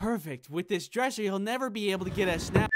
Perfect. With this dresser, he'll never be able to get a snap.